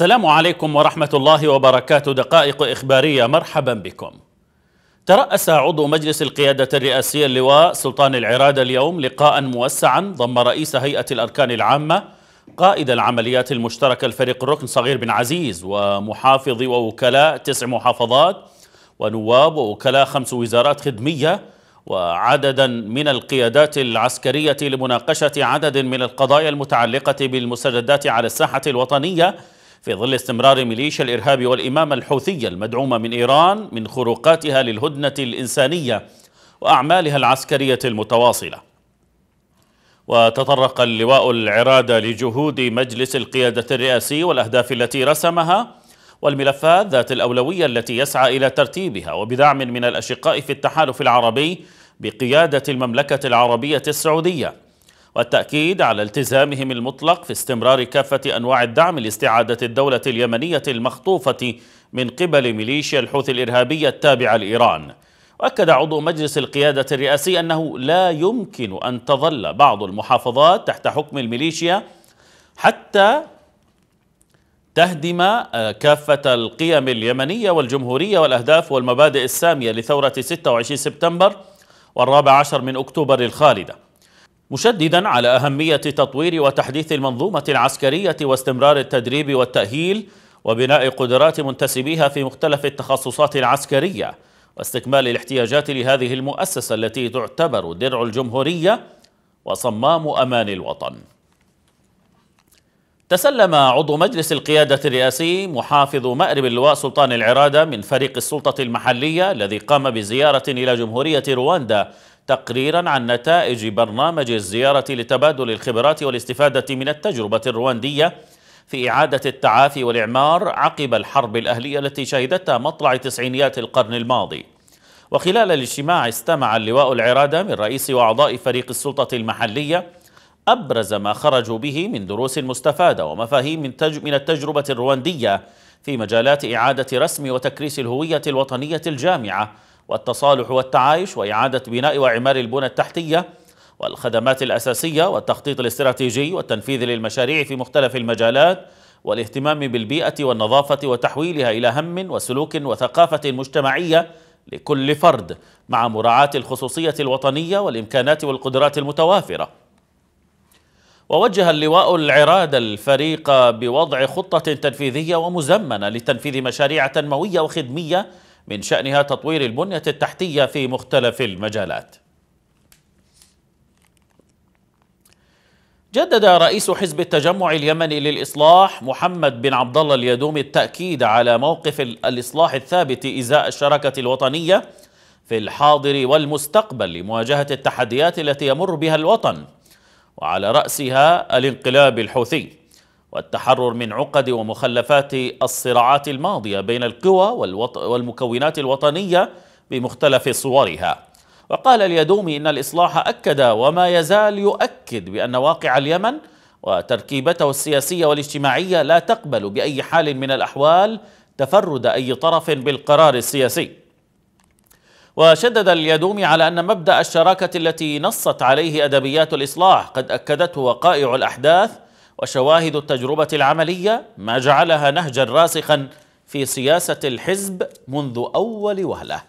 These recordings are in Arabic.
السلام عليكم ورحمة الله وبركاته دقائق إخبارية مرحبا بكم. ترأس عضو مجلس القيادة الرئاسية اللواء سلطان العرادة اليوم لقاء موسعا ضم رئيس هيئة الأركان العامة قائد العمليات المشتركة الفريق الركن صغير بن عزيز ومحافظ ووكلاء تسع محافظات ونواب ووكلاء خمس وزارات خدمية وعددا من القيادات العسكرية لمناقشة عدد من القضايا المتعلقة بالمستجدات على الساحة الوطنية في ظل استمرار ميليشيا الإرهاب والإمامة الحوثية المدعومة من إيران من خروقاتها للهدنة الإنسانية وأعمالها العسكرية المتواصلة. وتطرق اللواء العرادة لجهود مجلس القيادة الرئاسي والأهداف التي رسمها والملفات ذات الأولوية التي يسعى إلى ترتيبها وبدعم من الأشقاء في التحالف العربي بقيادة المملكة العربية السعودية. والتأكيد على التزامهم المطلق في استمرار كافة أنواع الدعم لاستعادة الدولة اليمنية المخطوفة من قبل ميليشيا الحوثي الإرهابية التابعة لإيران. وأكد عضو مجلس القيادة الرئاسي أنه لا يمكن أن تظل بعض المحافظات تحت حكم الميليشيا حتى تهدم آه، كافة القيم اليمنية والجمهورية والأهداف والمبادئ السامية لثورة 26 سبتمبر والرابع عشر من أكتوبر الخالدة. مشددا على أهمية تطوير وتحديث المنظومة العسكرية واستمرار التدريب والتأهيل وبناء قدرات منتسبيها في مختلف التخصصات العسكرية واستكمال الاحتياجات لهذه المؤسسة التي تعتبر درع الجمهورية وصمام أمان الوطن. تسلم عضو مجلس القيادة الرئاسي محافظ مأرب اللواء سلطان العرادة من فريق السلطة المحلية الذي قام بزيارة إلى جمهورية رواندا تقريرا عن نتائج برنامج الزيارة لتبادل الخبرات والاستفادة من التجربة الرواندية في إعادة التعافي والإعمار عقب الحرب الأهلية التي شهدتها مطلع تسعينيات القرن الماضي. وخلال الاجتماع استمع اللواء العرادة من رئيس وأعضاء فريق السلطة المحلية أبرز ما خرجوا به من دروس مستفادة ومفاهيم من, تج من التجربة الرواندية في مجالات إعادة رسم وتكريس الهوية الوطنية الجامعة والتصالح والتعايش وإعادة بناء وإعمار البنى التحتية والخدمات الأساسية والتخطيط الاستراتيجي والتنفيذ للمشاريع في مختلف المجالات والاهتمام بالبيئة والنظافة وتحويلها إلى هم وسلوك وثقافة مجتمعية لكل فرد مع مراعاة الخصوصية الوطنية والإمكانات والقدرات المتوافرة. ووجه اللواء العراد الفريق بوضع خطة تنفيذية ومزمنة لتنفيذ مشاريع تنموية وخدمية من شأنها تطوير البنية التحتية في مختلف المجالات. جدد رئيس حزب التجمع اليمني للإصلاح محمد بن عبد الله اليدومي التأكيد على موقف الإصلاح الثابت إزاء الشراكة الوطنية في الحاضر والمستقبل لمواجهة التحديات التي يمر بها الوطن وعلى رأسها الانقلاب الحوثي. والتحرر من عقد ومخلفات الصراعات الماضية بين القوى والمكونات الوطنية بمختلف صورها. وقال اليدومي إن الإصلاح أكد وما يزال يؤكد بأن واقع اليمن وتركيبته السياسية والاجتماعية لا تقبل بأي حال من الأحوال تفرد أي طرف بالقرار السياسي. وشدد اليدومي على أن مبدأ الشراكة التي نصت عليه أدبيات الإصلاح قد أكدته وقائع الأحداث وشواهد التجربة العملية ما جعلها نهجا راسخا في سياسة الحزب منذ أول وهلة.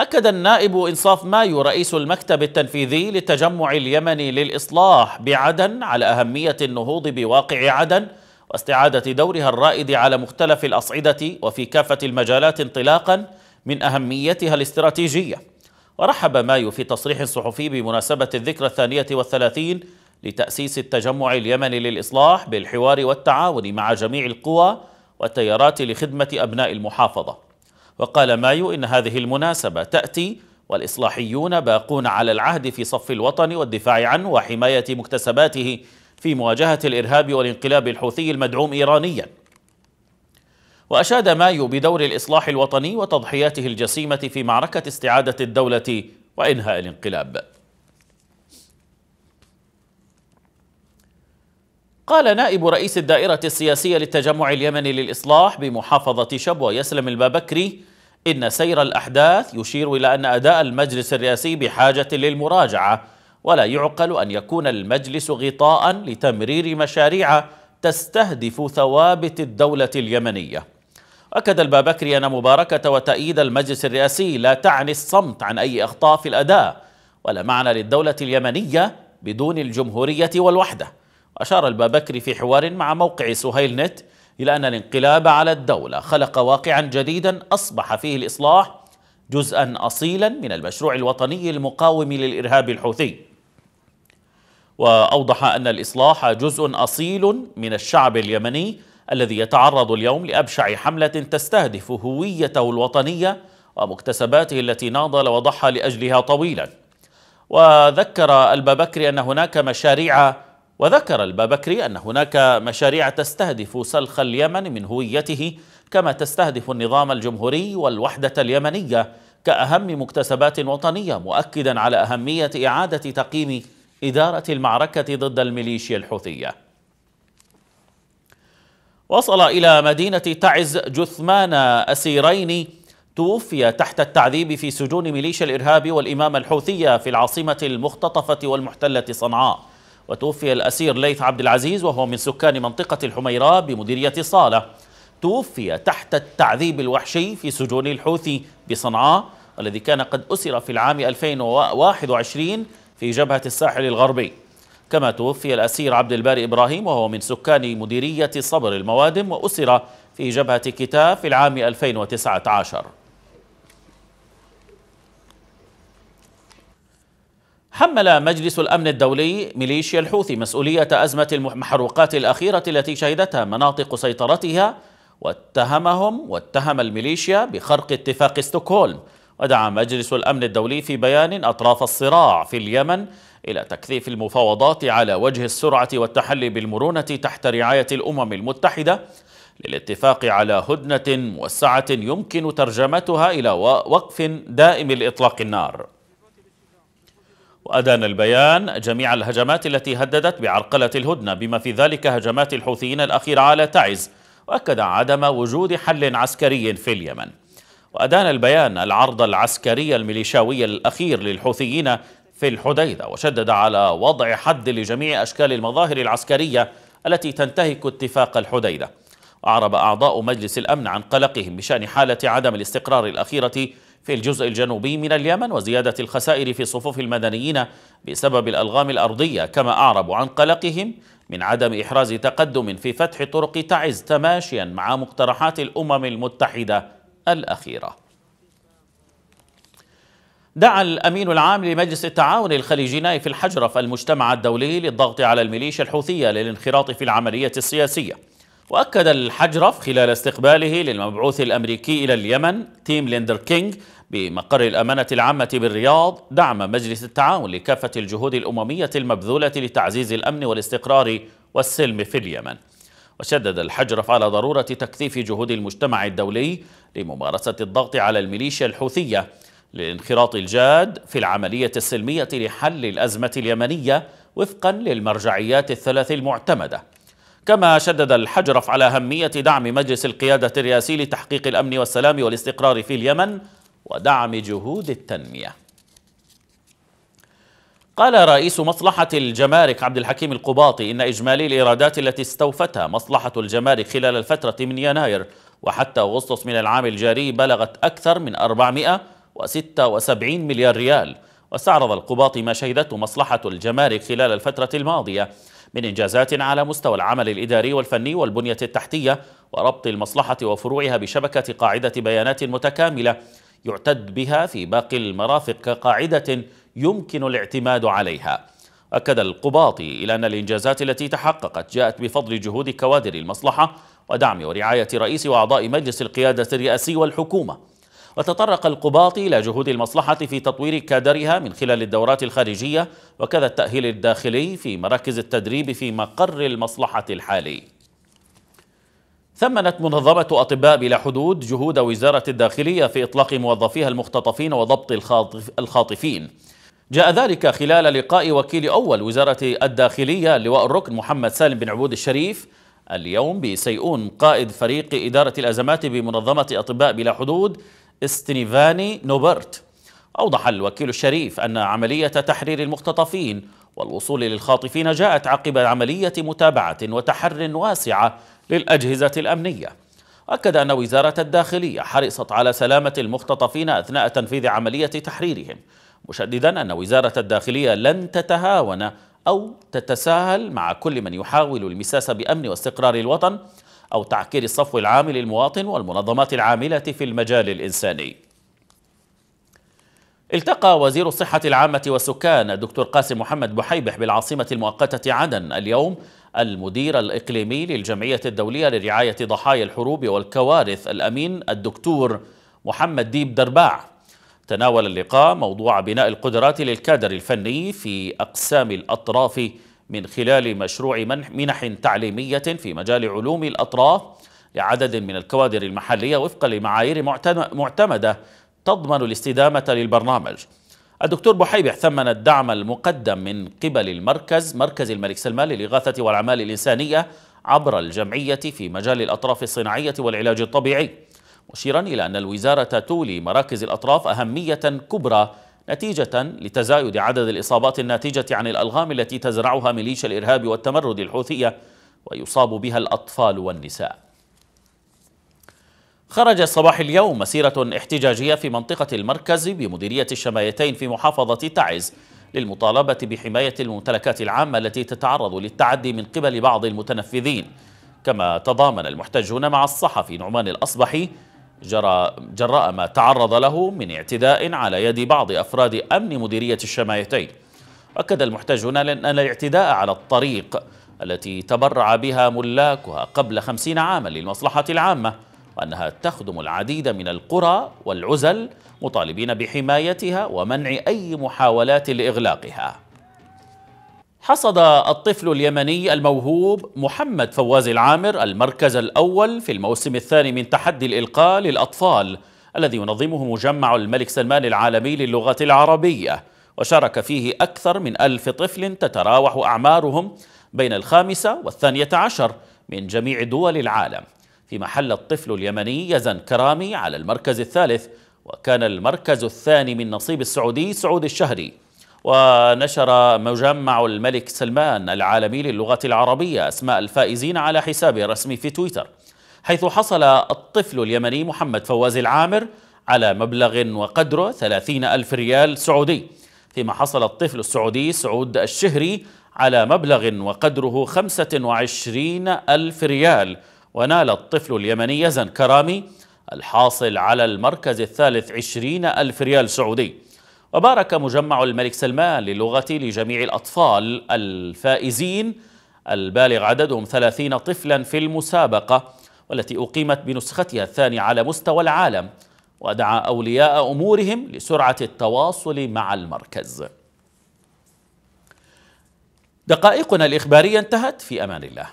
أكد النائب إنصاف مايو رئيس المكتب التنفيذي للتجمع اليمني للإصلاح بعدن على أهمية النهوض بواقع عدن واستعادة دورها الرائد على مختلف الأصعدة وفي كافة المجالات انطلاقا من أهميتها الاستراتيجية. ورحب مايو في تصريح صحفي بمناسبة الذكرى الثانية والثلاثين لتأسيس التجمع اليمني للإصلاح بالحوار والتعاون مع جميع القوى والتيارات لخدمة أبناء المحافظة. وقال مايو إن هذه المناسبة تأتي والإصلاحيون باقون على العهد في صف الوطن والدفاع عنه وحماية مكتسباته في مواجهة الإرهاب والانقلاب الحوثي المدعوم إيرانيا. وأشاد مايو بدور الإصلاح الوطني وتضحياته الجسيمة في معركة استعادة الدولة وإنهاء الانقلاب. قال نائب رئيس الدائرة السياسية للتجمع اليمني للإصلاح بمحافظة شبوة يسلم البابكري إن سير الأحداث يشير إلى أن أداء المجلس الرئاسي بحاجة للمراجعة ولا يعقل أن يكون المجلس غطاء لتمرير مشاريع تستهدف ثوابت الدولة اليمنية. أكد البابكري أن مباركة وتأييد المجلس الرئاسي لا تعني الصمت عن أي أخطاء في الأداء ولا معنى للدولة اليمنية بدون الجمهورية والوحدة. أشار البابكري في حوار مع موقع سهيل نت إلى أن الانقلاب على الدولة خلق واقعا جديدا أصبح فيه الإصلاح جزءا أصيلا من المشروع الوطني المقاوم للإرهاب الحوثي. وأوضح أن الإصلاح جزء أصيل من الشعب اليمني الذي يتعرض اليوم لأبشع حملة تستهدف هويته الوطنية ومكتسباته التي ناضل وضحى لأجلها طويلا. وذكر البابكري أن هناك مشاريع وذكر البابكري أن هناك مشاريع تستهدف سلخ اليمن من هويته كما تستهدف النظام الجمهوري والوحدة اليمنية كأهم مكتسبات وطنية مؤكدا على أهمية إعادة تقييم إدارة المعركة ضد الميليشيا الحوثية. وصل إلى مدينة تعز جثمان أسيرين توفي تحت التعذيب في سجون ميليشيا الإرهاب والإمامة الحوثية في العاصمة المختطفة والمحتلة صنعاء. وتوفي الأسير ليث عبد العزيز وهو من سكان منطقة الحميراء بمديرية صالة توفي تحت التعذيب الوحشي في سجون الحوثي بصنعاء والذي كان قد أسر في العام 2021 في جبهة الساحل الغربي. كما توفي الأسير عبد الباري إبراهيم وهو من سكان مديرية صبر الموادم وأسر في جبهة كتاف في العام 2019 حمل مجلس الأمن الدولي ميليشيا الحوثي مسؤولية أزمة المحروقات الأخيرة التي شهدتها مناطق سيطرتها واتهمهم واتهم الميليشيا بخرق اتفاق ستوكهولم. ودعا مجلس الأمن الدولي في بيان أطراف الصراع في اليمن إلى تكثيف المفاوضات على وجه السرعة والتحلي بالمرونة تحت رعاية الأمم المتحدة للاتفاق على هدنة موسعة يمكن ترجمتها إلى وقف دائم لإطلاق النار. وأدان البيان جميع الهجمات التي هددت بعرقلة الهدنة بما في ذلك هجمات الحوثيين الأخيرة على تعز وأكد عدم وجود حل عسكري في اليمن. وأدان البيان العرض العسكري الميليشاوي الأخير للحوثيين في الحديدة وشدد على وضع حد لجميع أشكال المظاهر العسكرية التي تنتهك اتفاق الحديدة. أعرب أعضاء مجلس الأمن عن قلقهم بشأن حالة عدم الاستقرار الأخيرة في الجزء الجنوبي من اليمن وزيادة الخسائر في صفوف المدنيين بسبب الألغام الأرضية كما أعربوا عن قلقهم من عدم إحراز تقدم في فتح طرق تعز تماشيا مع مقترحات الأمم المتحدة الأخيرة. دعا الأمين العام لمجلس التعاون الخليجي نايف الحجرف المجتمع الدولي للضغط على الميليشيا الحوثية للانخراط في العملية السياسية. وأكد الحجرف خلال استقباله للمبعوث الأمريكي إلى اليمن تيم ليندر كينج بمقر الأمانة العامة بالرياض دعم مجلس التعاون لكافة الجهود الأممية المبذولة لتعزيز الأمن والاستقرار والسلم في اليمن. وشدد الحجرف على ضرورة تكثيف جهود المجتمع الدولي لممارسة الضغط على الميليشيا الحوثية للانخراط الجاد في العملية السلمية لحل الأزمة اليمنية وفقا للمرجعيات الثلاث المعتمدة. كما شدد الحجرف على أهمية دعم مجلس القيادة الرئاسي لتحقيق الأمن والسلام والاستقرار في اليمن ودعم جهود التنمية. قال رئيس مصلحة الجمارك عبد الحكيم القباطي إن إجمالي الإيرادات التي استوفتها مصلحة الجمارك خلال الفترة من يناير وحتى أغسطس من العام الجاري بلغت أكثر من 476 مليار ريال واستعرض القباطي ما شهدته مصلحة الجمارك خلال الفترة الماضية من إنجازات على مستوى العمل الإداري والفني والبنية التحتية وربط المصلحة وفروعها بشبكة قاعدة بيانات متكاملة يعتد بها في باقي المرافق كقاعدة يمكن الاعتماد عليها. أكد القباطي إلى أن الإنجازات التي تحققت جاءت بفضل جهود كوادر المصلحة ودعم ورعاية رئيس وأعضاء مجلس القيادة الرئاسي والحكومة. وتطرق القباطي إلى جهود المصلحة في تطوير كادرها من خلال الدورات الخارجية وكذا التأهيل الداخلي في مراكز التدريب في مقر المصلحة الحالي. ثمنت منظمة أطباء بلا حدود جهود وزارة الداخلية في إطلاق موظفيها المختطفين وضبط الخاطفين. جاء ذلك خلال لقاء وكيل أول وزارة الداخلية لواء الركن محمد سالم بن عبود الشريف اليوم بسيئون قائد فريق إدارة الأزمات بمنظمة أطباء بلا حدود استنيفاني نوبرت. أوضح الوكيل الشريف أن عملية تحرير المختطفين والوصول للخاطفين جاءت عقب عملية متابعة وتحر واسعة للأجهزة الأمنية. أكد أن وزارة الداخلية حرصت على سلامة المختطفين أثناء تنفيذ عملية تحريرهم مشددا أن وزارة الداخلية لن تتهاون أو تتساهل مع كل من يحاول المساس بأمن واستقرار الوطن أو تعكير الصفو العام للمواطن والمنظمات العاملة في المجال الإنساني. التقى وزير الصحة العامة والسكان الدكتور قاسم محمد بحيبح بالعاصمة المؤقتة عدن اليوم المدير الإقليمي للجمعية الدولية لرعاية ضحايا الحروب والكوارث الأمين الدكتور محمد ديب درباع. تناول اللقاء موضوع بناء القدرات للكادر الفني في أقسام الأطراف من خلال مشروع منح تعليمية في مجال علوم الأطراف لعدد من الكوادر المحلية وفقا لمعايير معتمدة تضمن الاستدامة للبرنامج. الدكتور بحيبح ثمن الدعم المقدم من قبل المركز مركز الملك سلمان للإغاثة والأعمال الإنسانية عبر الجمعية في مجال الأطراف الصناعية والعلاج الطبيعي. مشيرا إلى أن الوزارة تولي مراكز الأطراف أهمية كبرى نتيجة لتزايد عدد الإصابات الناتجة عن الألغام التي تزرعها ميليشيا الإرهاب والتمرد الحوثية ويصاب بها الأطفال والنساء. خرج صباح اليوم مسيرة احتجاجية في منطقة المركز بمديرية الشمايتين في محافظة تعز للمطالبة بحماية الممتلكات العامة التي تتعرض للتعدي من قبل بعض المتنفذين. كما تضامن المحتجون مع الصحفي نعمان الأصبحي جرى جراء ما تعرض له من اعتداء على يد بعض أفراد أمن مديرية الشمايتين أكد المحتجون أن الاعتداء على الطريق التي تبرع بها ملاكها قبل خمسين عاما للمصلحة العامة وأنها تخدم العديد من القرى والعزل مطالبين بحمايتها ومنع أي محاولات لإغلاقها. حصد الطفل اليمني الموهوب محمد فواز العامر المركز الأول في الموسم الثاني من تحدي الإلقاء للأطفال الذي ينظمه مجمع الملك سلمان العالمي للغة العربية. وشارك فيه أكثر من ألف طفل تتراوح أعمارهم بين الخامسة والثانية عشر من جميع دول العالم. في محل الطفل اليمني يزن كرامي على المركز الثالث وكان المركز الثاني من نصيب السعودي سعود الشهري. ونشر مجمع الملك سلمان العالمي للغة العربية أسماء الفائزين على حسابه الرسمي في تويتر حيث حصل الطفل اليمني محمد فواز العامر على مبلغ وقدره ثلاثين ألف ريال سعودي. فيما حصل الطفل السعودي سعود الشهري على مبلغ وقدره خمسة وعشرين ألف ريال. ونال الطفل اليمني يزن كرامي الحاصل على المركز الثالث عشرين ألف ريال سعودي. وبارك مجمع الملك سلمان للغة لجميع الأطفال الفائزين البالغ عددهم ثلاثين طفلا في المسابقة والتي أقيمت بنسختها الثانية على مستوى العالم ودعا أولياء أمورهم لسرعة التواصل مع المركز. دقائقنا الإخبارية انتهت في أمان الله.